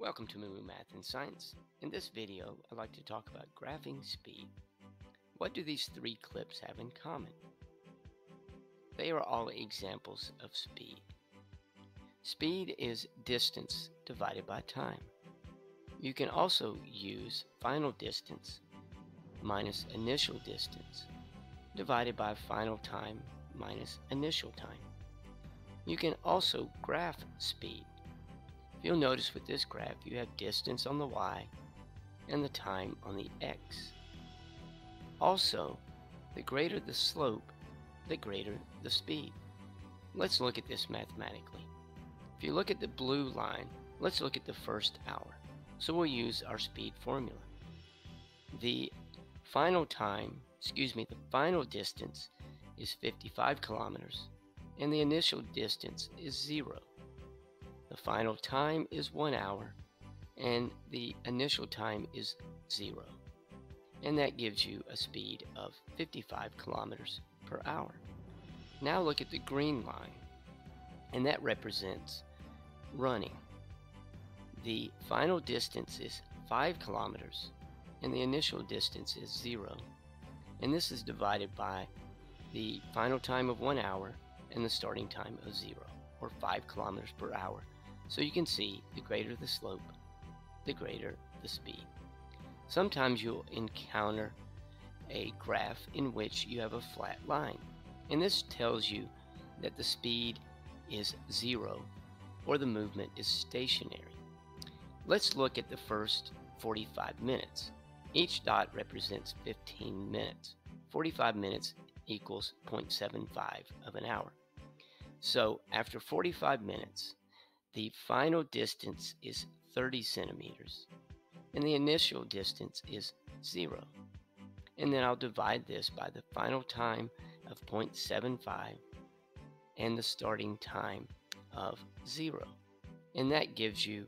Welcome to Moo Math and Science. In this video, I'd like to talk about graphing speed. What do these three clips have in common? They are all examples of speed. Speed is distance divided by time. You can also use final distance minus initial distance divided by final time minus initial time. You can also graph speed You'll notice with this graph you have distance on the y and the time on the x. Also, the greater the slope, the greater the speed. Let's look at this mathematically. If you look at the blue line, let's look at the first hour. So we'll use our speed formula. The final time, excuse me, the final distance is 55 kilometers and the initial distance is zero. The final time is 1 hour and the initial time is 0. And that gives you a speed of 55 kilometers per hour. Now look at the green line and that represents running. The final distance is 5 kilometers and the initial distance is 0. And this is divided by the final time of 1 hour and the starting time of 0 or 5 kilometers per hour so you can see the greater the slope, the greater the speed. Sometimes you'll encounter a graph in which you have a flat line, and this tells you that the speed is zero or the movement is stationary. Let's look at the first 45 minutes. Each dot represents 15 minutes. 45 minutes equals 0.75 of an hour. So after 45 minutes, the final distance is 30 centimeters and the initial distance is 0. And then I'll divide this by the final time of 0.75 and the starting time of 0. And that gives you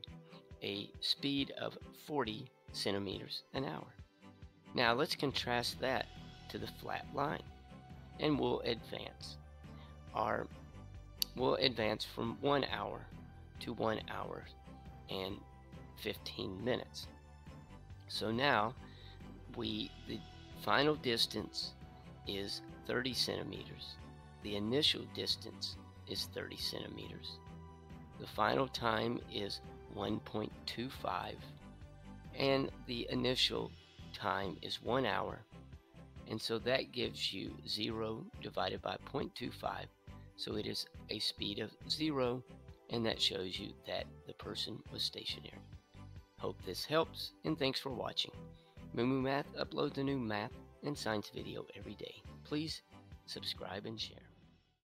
a speed of 40 centimeters an hour. Now let's contrast that to the flat line and we'll advance. Our we'll advance from 1 hour to 1 hour and 15 minutes. So now we the final distance is 30 centimeters. The initial distance is 30 centimeters. The final time is 1.25 and the initial time is 1 hour and so that gives you 0 divided by 0.25 so it is a speed of 0 and that shows you that the person was stationary. Hope this helps, and thanks for watching. Moo Math uploads a new math and science video every day. Please subscribe and share.